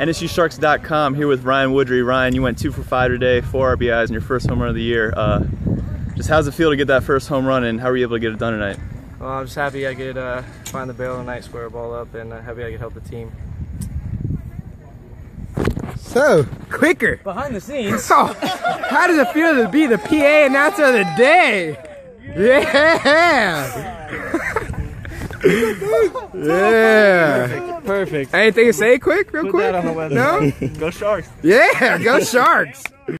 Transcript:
NSUSharks.com here with Ryan Woodrey. Ryan, you went two for five today, four RBIs in your first home run of the year. Uh, just how's it feel to get that first home run, and how were you able to get it done tonight? Well, I'm just happy I could uh, find the barrel tonight, square a ball up, and uh, happy I could help the team. So, quicker. Behind the scenes. Oh, how does it feel to be the PA announcer of the day? Yeah. yeah. Perfect. Anything to say quick, real Put quick? that on the. No? Go Sharks. Yeah, go Sharks.